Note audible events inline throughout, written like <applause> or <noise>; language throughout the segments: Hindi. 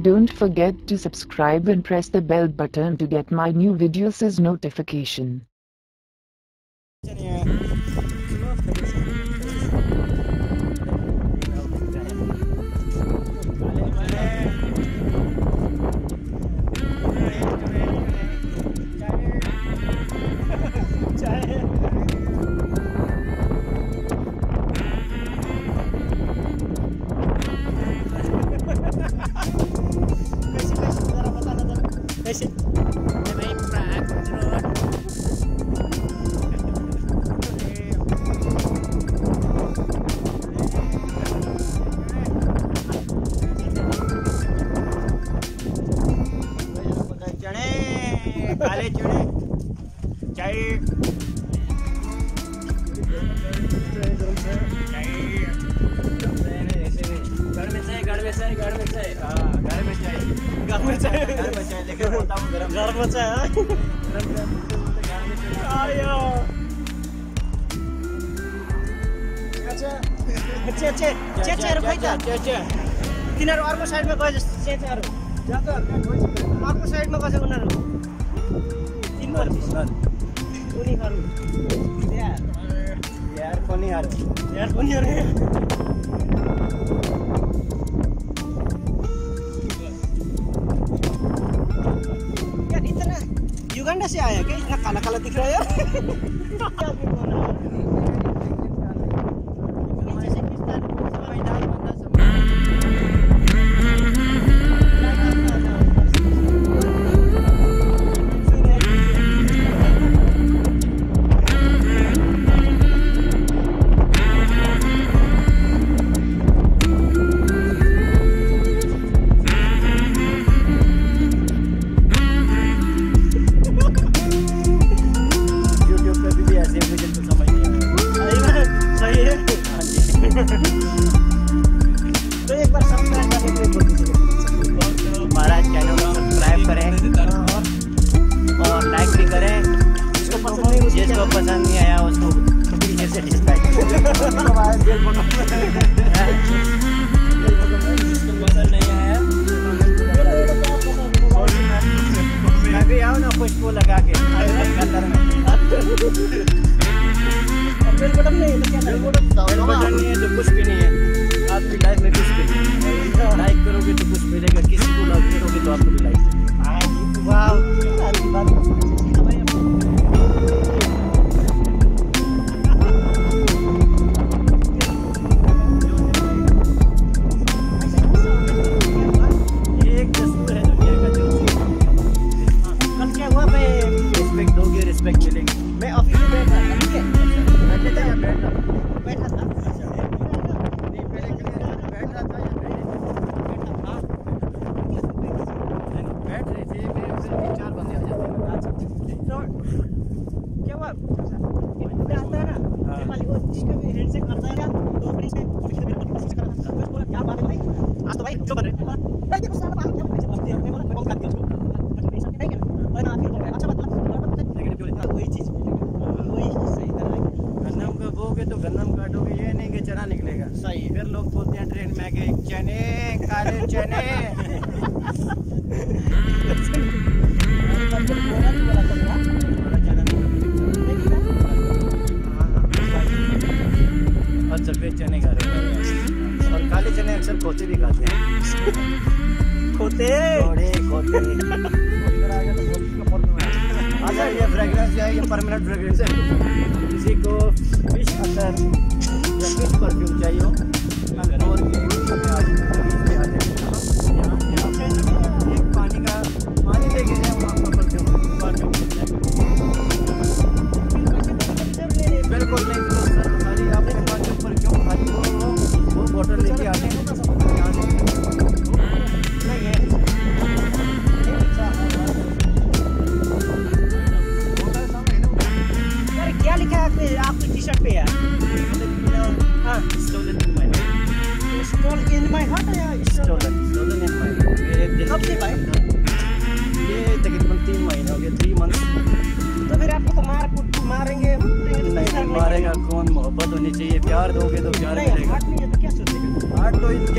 Don't forget to subscribe and press the bell button to get my new videos as notification. अर्को साइडमा गएछ सेचहरू अर्को साइडमा गएछ उनीहरू? उनीहरू। पनिहरू पनिहरू यार इतना क्या? इतना दिख <laughs>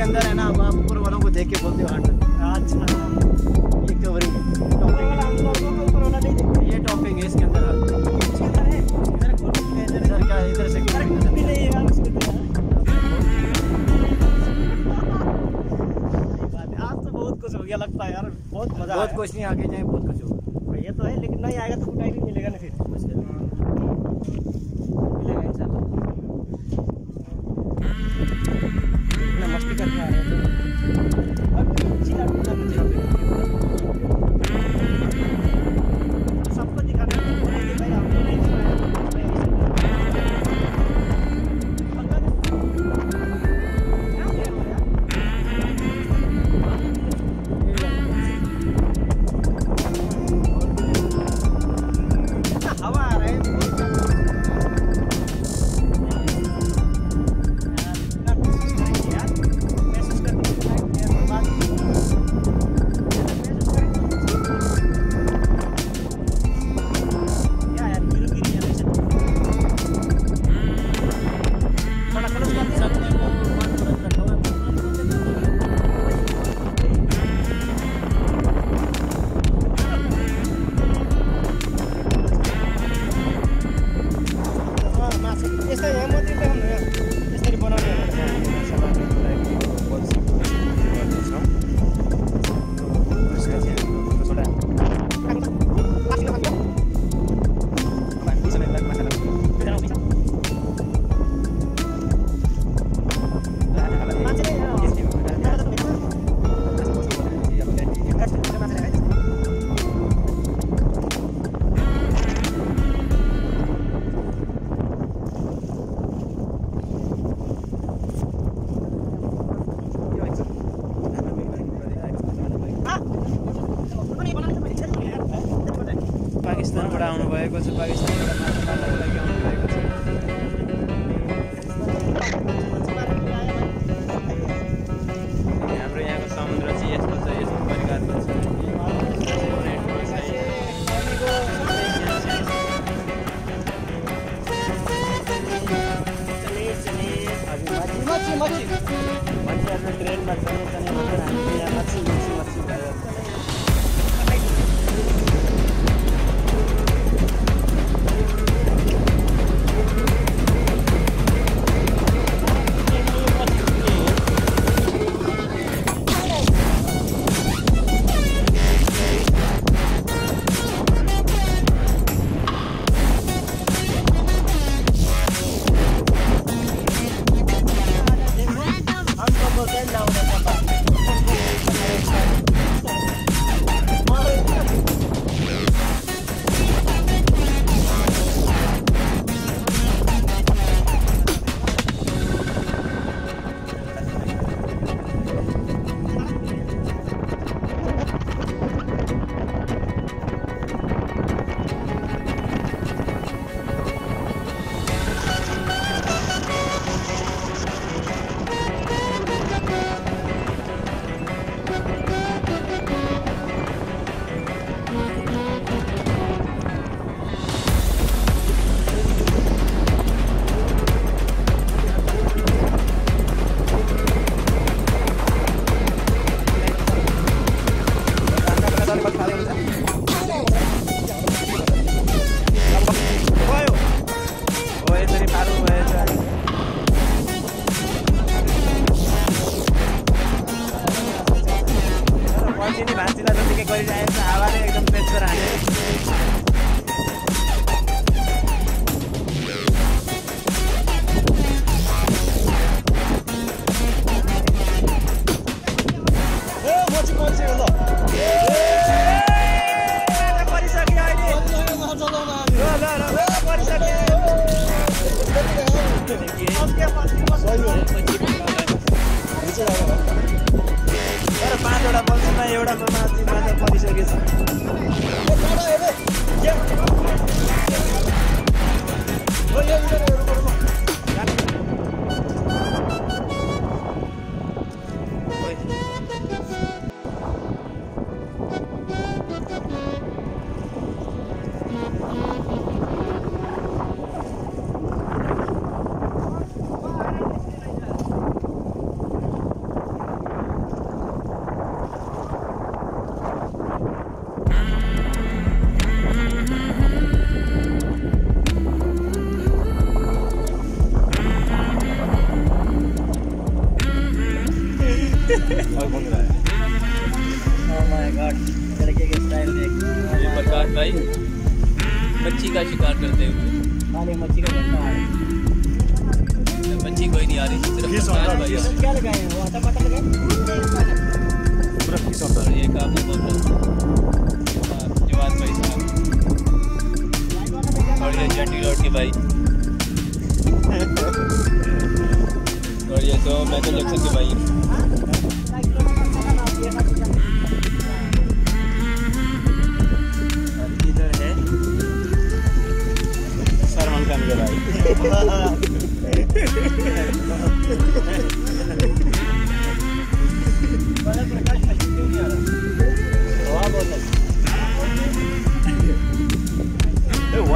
अंदर है ना आप ऊपर वालों को देख के बोलते हो अच्छा ये कवरिंग ये टॉपिंग है इसके अंदर हाँ। तो बहुत हो गया लगता है यार बहुत मज़ा बहुत कुछ नहीं आगे जाए बहुत कुछ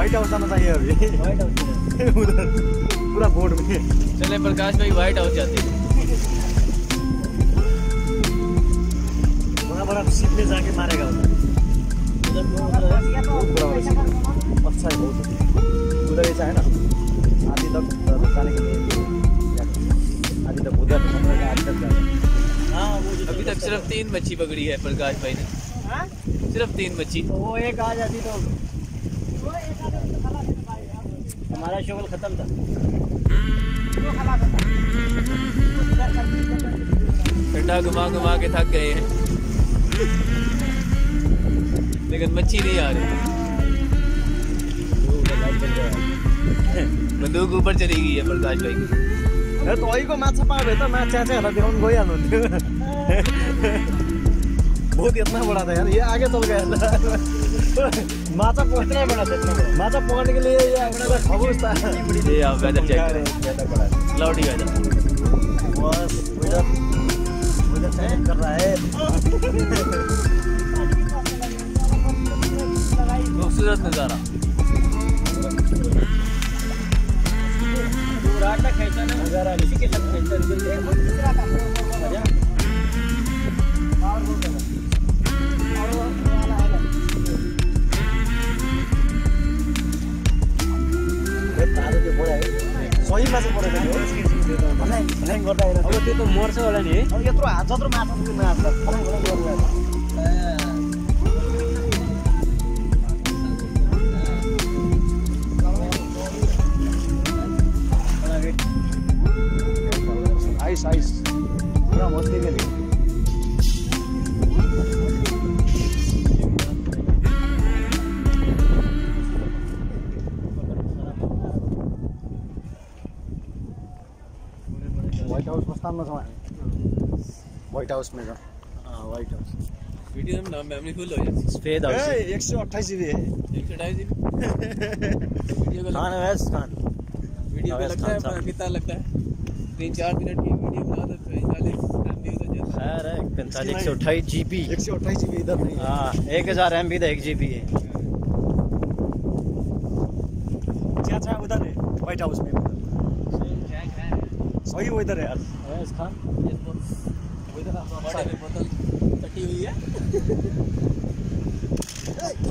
व्हाइट हाउस आना चाहिए अभी व्हाइट हाउस उधर पूरा बोर्ड में चले प्रकाश भाई व्हाइट हाउस जाते हैं बड़ा बड़ा शिप में जाके मारेगा उधर बहुत अच्छा है बहुत उधर ऐसा है ना आदि तक जाने के लिए आदि तक उधर आदि तक हाँ। अभी तक सिर्फ़ तीन मच्छी पकड़ी है प्रकाश भाई ने। हाँ? सिर्फ़ तीन मच्छी। तो वो एक आ जाती तो हमारा शोगल खत्म था। ठंडा घुमा घुमा के थक गए हैं। लेकिन मच्छी नहीं आ रही। बंदूक ऊपर चली गई है प्रकाश भाई की। ए तपाईँको माछा पायो भने त माछा चाहिँ हेर्दा देखाउनु गइहाल्नुहुन्थ्यो बहुत इतना बड़ा था यार ये आगे चल गया। था माछा पकड़ना बड़ा के लिए ये अपना तो खबूस था ये आप वेदर चेक वेदर बस वेदर वेदर चेक कर रहा है। खूबसूरत नज़ारा। नज़ारा इसी के साथ अब त्यो त मर्छ होला नि। है यत्रो हात जत्रो माछा गरिरहेको आइस आइस। पुरा मस्ती के लिए व्हाइट हाउस प्रस्थानमा छौँ हामी व्हाइट हाउस वीडियो में नाम मेमोरी फुल हो जाती सफ़ेद एक सौ अट्ठाईस जीबी है है। एक सौ ढाई जी वीडियो को खान वैस खान। वीडियो को लगता है कितना लगता है। तीन चार मिनट की वीडियो बना दो हो है। खैर है पैंतालीस एक सौ अट्ठाईस जी बी एक सौ अट्ठाईस जी बी इधर नहीं हाँ। एक हज़ार एम बी तो एक जी बी है। क्या था उधर है व्हाइट हाउस में। सही वो इधर है। यार वैस खान बोतल कटी हुई है।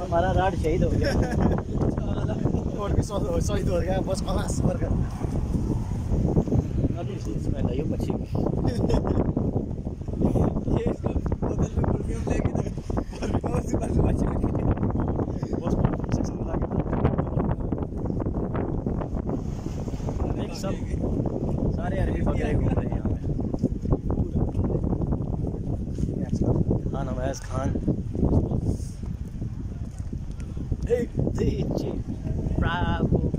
हमारा राड शहीद हो गया। और भी शहीद हो गया बस गया अभी से इसमें लाइयो मच्छी ये इसको बोतल में परफ्यूम लेके तो बहुत सी बार बच रखी थी बस सेक्शन में लाके देख सब सारे अरबी वगैरह घूम रहे हैं यहाँ पे Khan Awais Khan DJ Bravo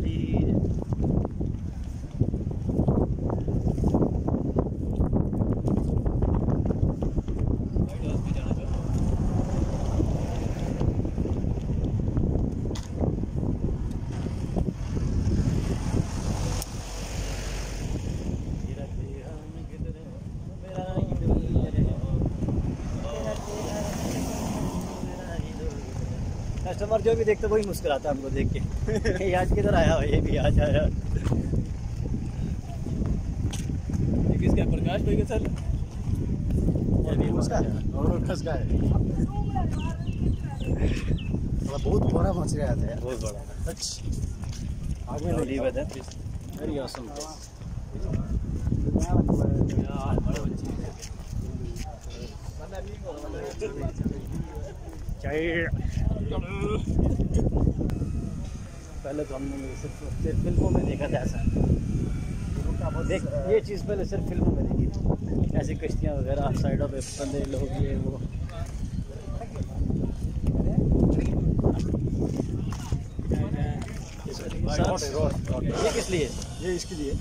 Lead. Customer जो भी देखते वही मुस्कुराता है हमको देख के। <laughs> आज किधर आया ये भी आज आया किसका प्रकाश भाई का सर? और है। बहुत बड़ा मछली आया था यार। बहुत बड़ा। सच। आगे है। वेरी ऑसम पहले तो हमने सिर्फ़ सिर्फ़ फ़िल्मों में देखा था ऐसा। देख, ये चीज़ पहले सिर्फ़ फ़िल्मों में देखी थी। ऐसी कश्तियाँ वगैरह साइडों पे बंदे लोग ये वो। ये किस लिए? ये इसके लिए।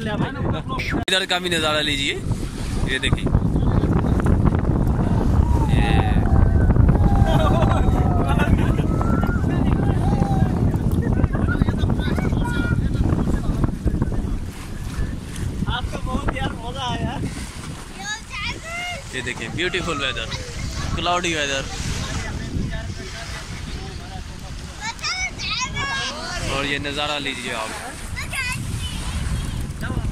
इधर ले भाई। इधर का भी नज़ारा लीजिए। ये देखिए। ये आपका बहुत मज़ा आया। ये देखिए ब्यूटीफुल वेदर क्लाउडी वेदर और ये नज़ारा लीजिए आप।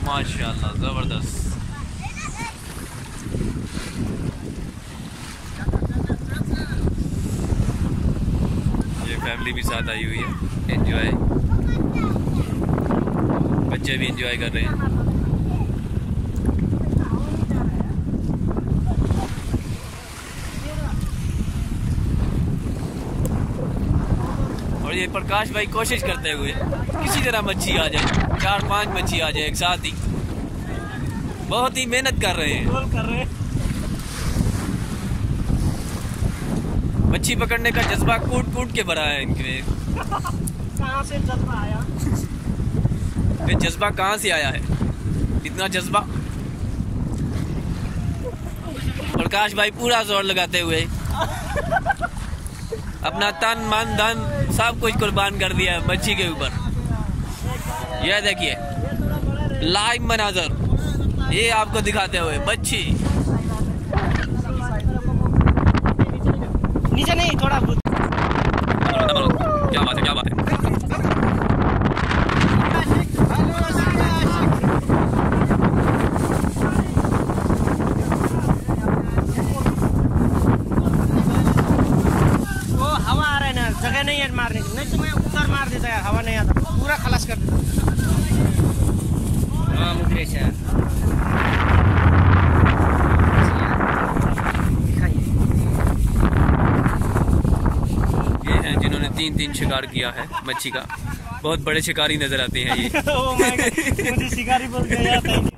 माशाल्लाह ज़बरदस्त ये फैमिली भी साथ आई हुई है. एंजॉय बच्चे भी एंजॉय कर रहे हैं. और ये प्रकाश भाई कोशिश करते हुए किसी तरह मच्छी आ जाए. चार पाँच मच्छी आ जाए एक साथ ही। बहुत ही मेहनत कर रहे हैं। रोल कर रहे हैं। मच्छी पकड़ने का जज्बा कूट कूट के भरा है इनके कहाँ से जज्बा आया? ये जज्बा कहाँ से आया है? इतना जज्बा। प्रकाश भाई पूरा ज़ोर लगाते हुए। अपना तन मन धन सब कुछ कुर्बान कर दिया है मच्छी के ऊपर। यह देखिए लाइव मनाजर। ये आपको दिखाते हुए बच्ची। नीचे नहीं थोड़ा बहुत क्या बात है क्या बात है वो हवा आ रहा है ना जगह नहीं है मारने की नहीं तो मैं उधर मार देता यार हवा नहीं आता पूरा खलास कर देता हाँ मुकेश है ये हैं जिन्होंने तीन तीन शिकार किया है मच्छी का। बहुत बड़े शिकारी नज़र आते हैं ये। <laughs> गॉड मुझे शिकारी बोल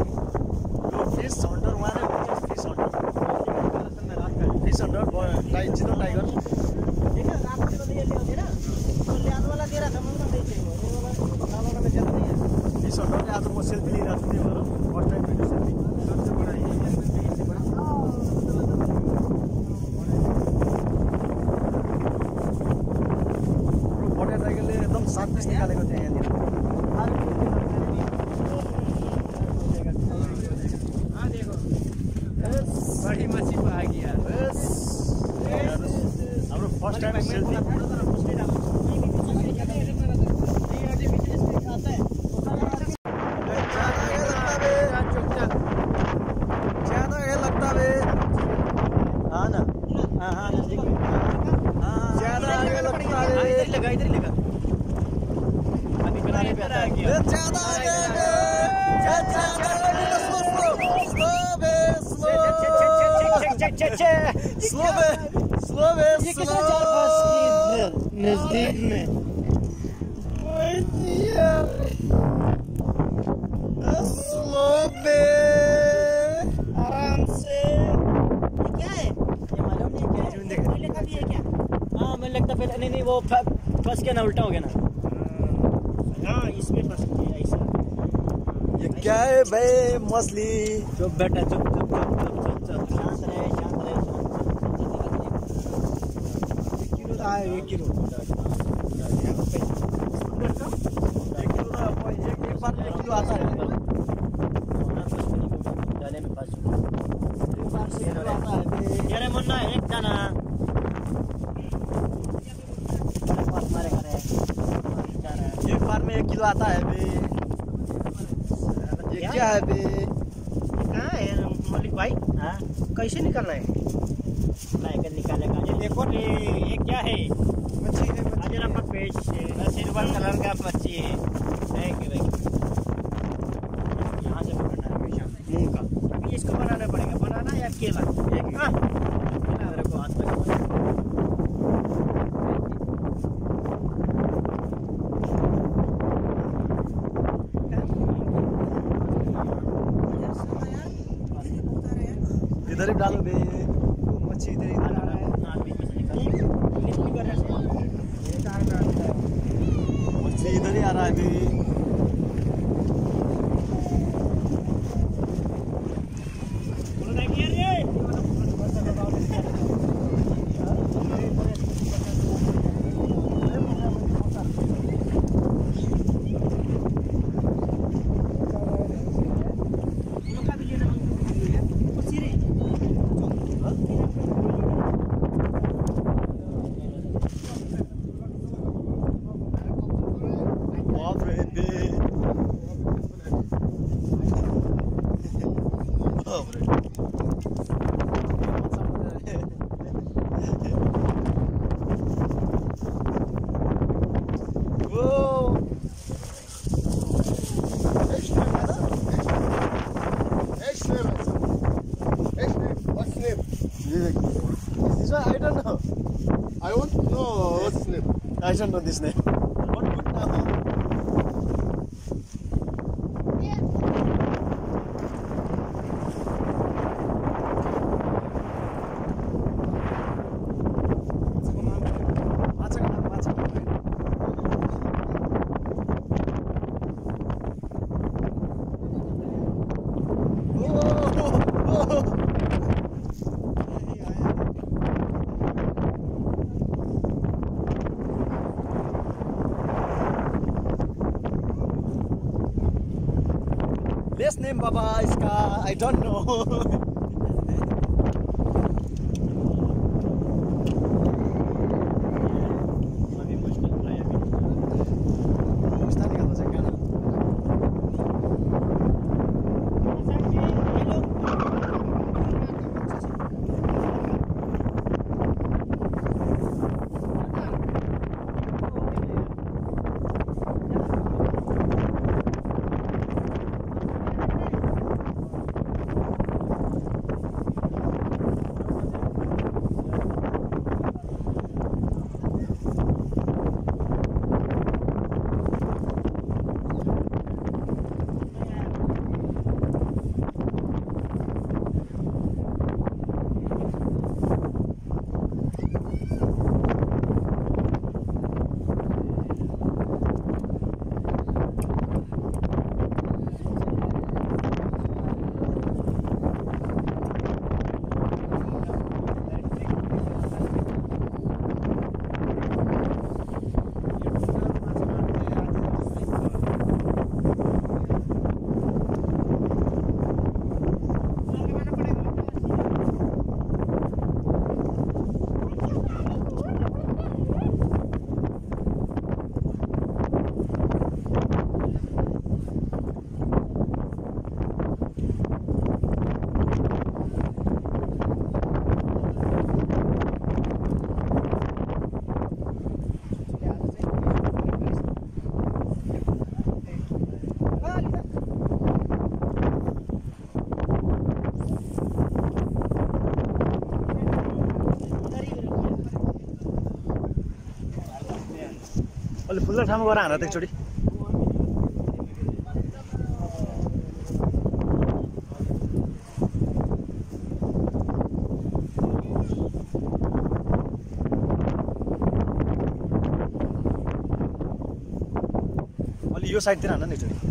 गया ना उल्टा हो गया ना? हाँ इसमें फंस गया ऐसा। ये क्या है भाई मछली? चुप चुप चुप चुप चुप चुप चुप शांत रहे शांत रहे शांत रहे किलो आए एक किलो 愛情論ですね。I don't know. <laughs> फुल्लो ठाउँमा गएर हान त एकचोटि। अलि यो साइडतिर हान न एकचोटि।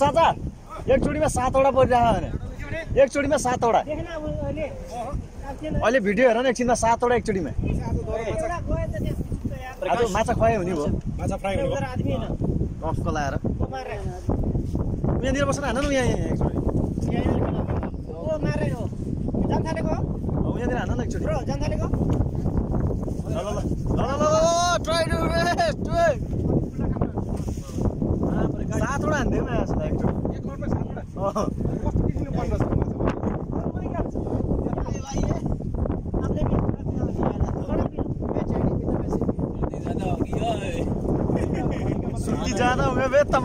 चाचा एकचोटिमा सातवटा परिरहेको भने एकचोटिमा सातवटा अहिले भिडियो हेर न एकछिनमा सातवटा एकचोटिमा आज माछा खुवायो हुने भयो माछा फ्राई कफ कलाएर यहाँनिर बसेर हान न। यहाँ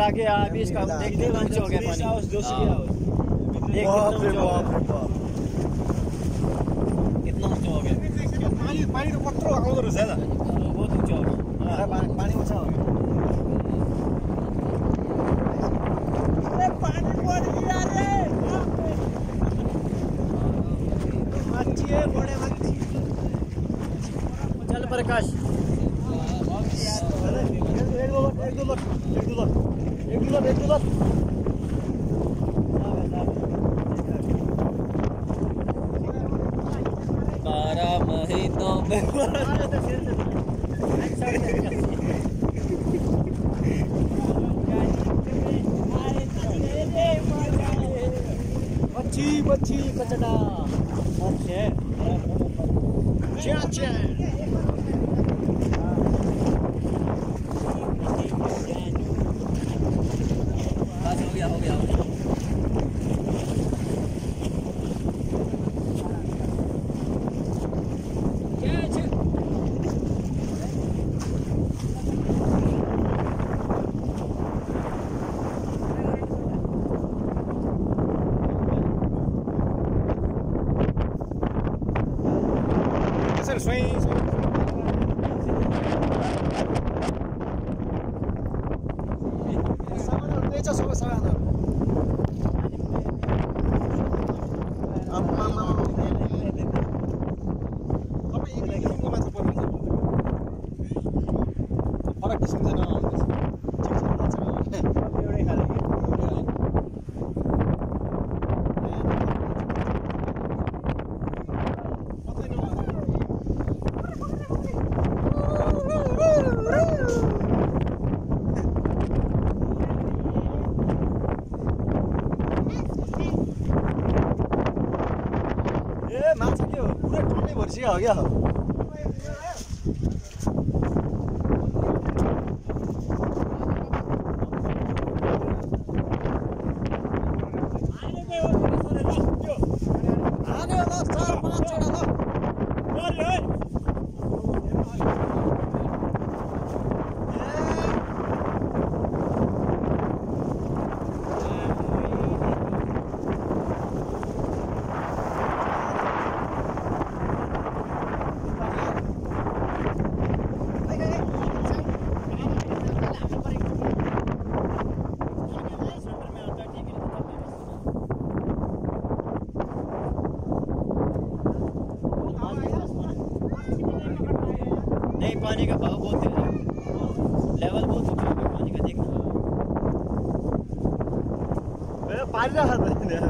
इधर आके अभी इसका देखते हैं लंच हो गया पानी। हाउस जोशी हाउस देख बाप रे बाप रे बाप कितना हो गया। पानी पानी तो का पत्थर और ज़्यादा। आ गया पानी का बहाव बहुत है। लेवल बहुत ऊँचा है पानी का देखना। पानी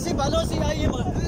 ऐसी बालों से आई है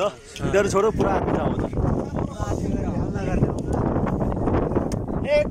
ल यिनीहरू छोडो पुरा आर्मी आउँछ एक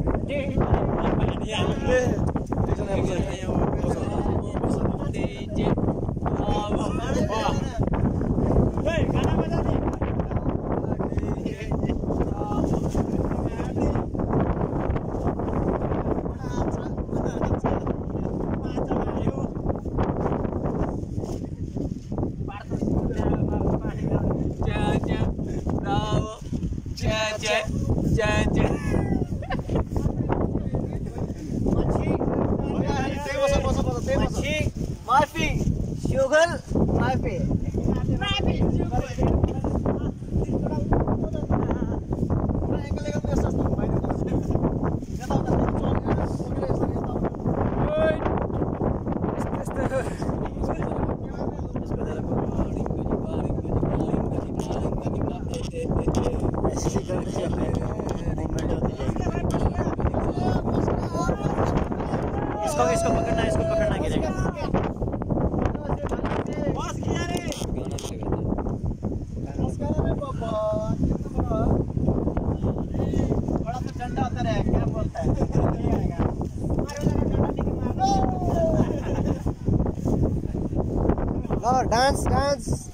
डांस डांस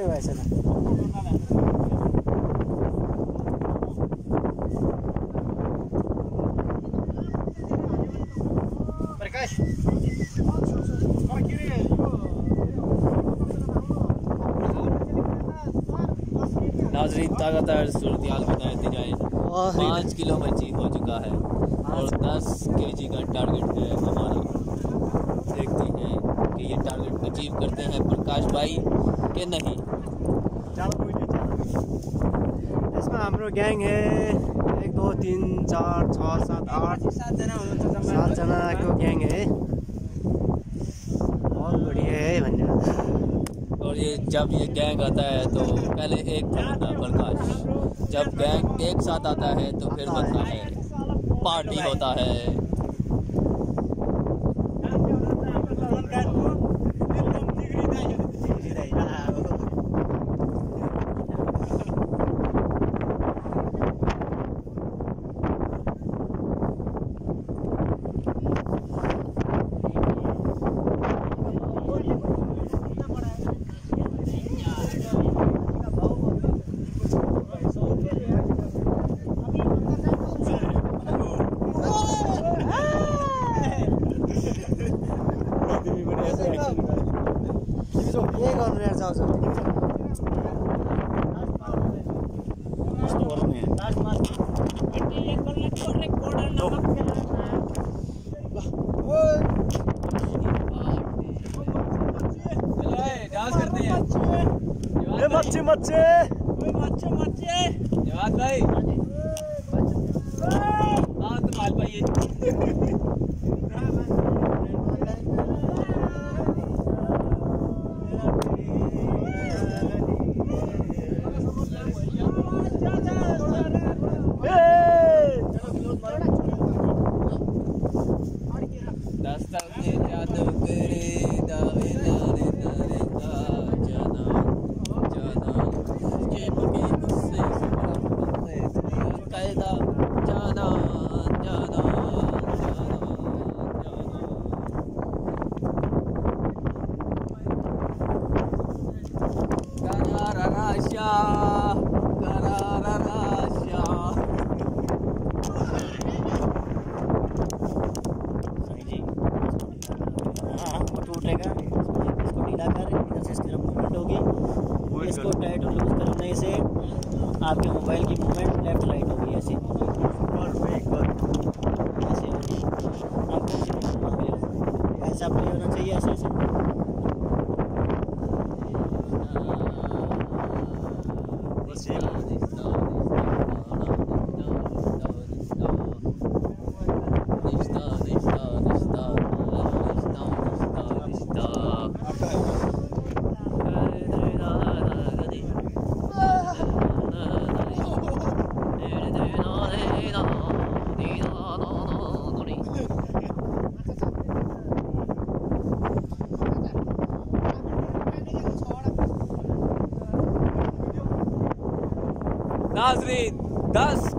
वैसे ना प्रकाश। नाजरीन ताकतवर सूरत हाल बताते जाए। पाँच किलो मच्छी हो चुका है। और दस के जी का टारगेट है हमारा देखते हैं कि ये टारगेट अचीव करते हैं। प्रकाश भाई के नहीं। चलो कोई नहीं चलो इसमें हाम्रो ग्याङ है। एक दो तीन चार छ सात आठ सातजना हुनुहुन्छ सातजनाको ग्याङ है। बहुत बढिया है भन्ने और ये जब ये गैंग आता है तो पहले एक था प्रकाश। जब गैंग एक साथ आता है तो फिर बनता है। पार्टी होता है।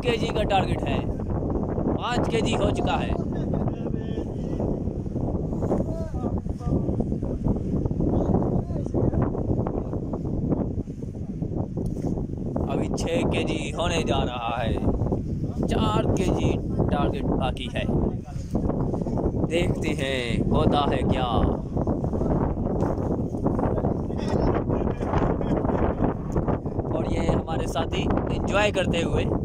10 केजी का टारगेट है। पाँच केजी हो चुका है। अभी छः केजी होने जा रहा है। चार केजी टारगेट बाकी है। देखते हैं, होता है क्या? और ये हमारे साथी एंजॉय करते हुए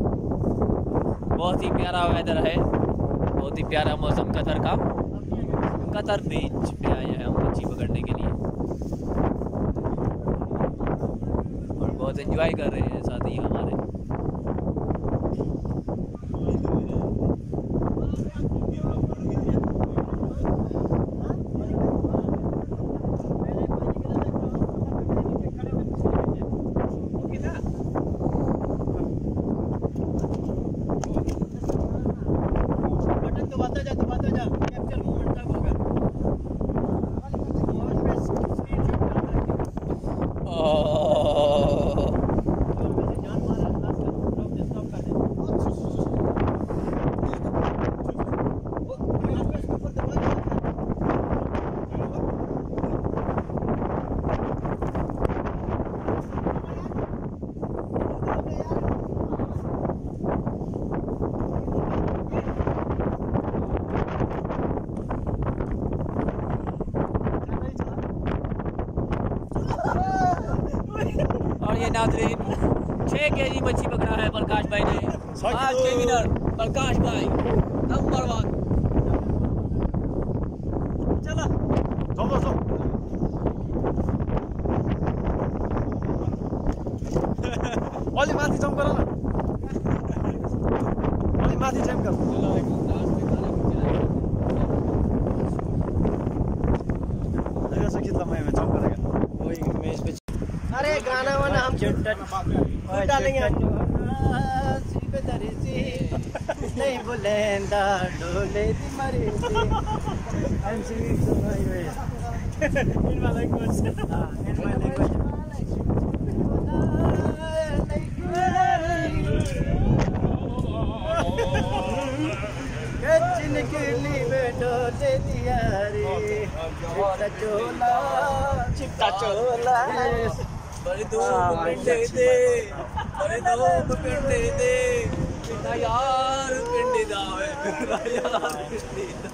बहुत ही प्यारा वेदर है। बहुत ही प्यारा मौसम कतर का। कतर बीच पे आए हैं हम मच्छी पकड़ने के लिए। और बहुत एंजॉय कर रहे हैं साथी हमारे बटन दबाता जा दबाता जा कैप्चर मोमेंट तक होगा और फिर स्क्रीनशॉट करना है ओह, और वैसे जान मारा और ये नाजरीन छः के जी मच्छी पकड़ा है प्रकाश भाई ने। आज के विनर प्रकाश भाई नंबर वन चलो चलो चलो अलि माथि जम्प गर न अलि माथि जम्प गर ऐसा कितना मैं मैं जम्प करेगा वही मैं इस पे अरे गाना वाना हम डालेंगे हम नहीं बोलेंदा डोले दी मरे I'm singing to my way. In my language. Ah, in my language. कच्ची निकली बेटो दे दिया रे चिट्टा चोला चिट्टा चोला बड़ी धूप पिंडे दे बड़ी धूप पिंडे दे ना यार पिंडे दावे ना यार पिंडे दा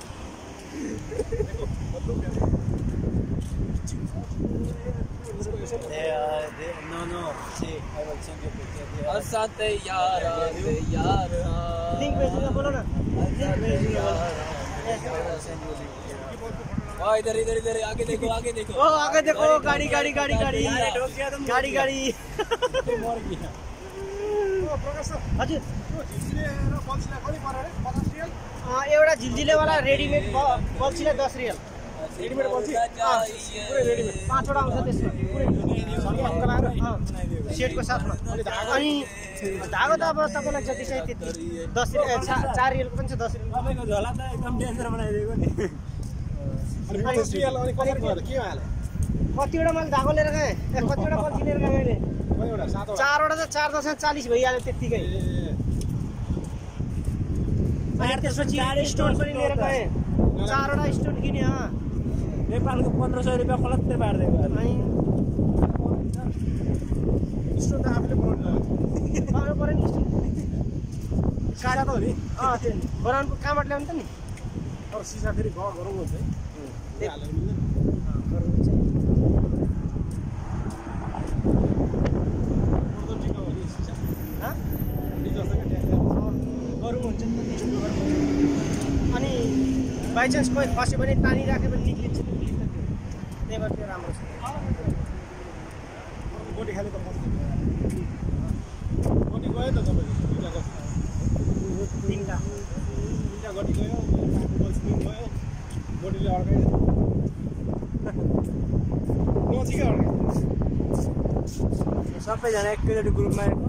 No, no, see, I will send you a picture. They are- असा ते यार ते यार Link भेजना बोलो ना. I will send you a picture. ओ इधर इधर इधर आगे देखो आगे देखो। ओ आगे देखो गाड़ी गाड़ी गाड़ी गाड़ी गाड़ी गाड़ी। एउटा झिलझिलेवाला रेडिमेड ब- बल्छीलाई दस रियल रेडीमेड बल्छी? पाँचवटा आउँछ त्यसमा सेटको साथमा अनि धागो त अब तपाईँलाई जति चाहिँ त्यति। दस चार रियलको पनि छ दस झोला त एकदम डेन्जर बनाइदिएको नि। कतिवटा मैले धागो लिएर गएँ। कतिवटा लिएर गएँ मैले। चारवटा त चार दसैँ चालिस भइहाल्यो त्यत्तिकै। त्यसपछि स्टोन पनि लिएर गएँ। चारवटा स्टोन किनेँ नेपालको पन्ध्र सय रुपियाँ खलत्तै पारिदिएको। स्टोन त आफूले बनाउनु पऱ्यो नि सिसा त हो नि अँ त्यो कामबाट ल्याउनु त नि अब सिसा फेरि घर गरौँ भन्छ है। त्यही अनि बाइचान्स कोही पनि तानी तानिराख्यो भने सबैजना एकैचोटि ग्रुपमा ग्रुप निकाल्यो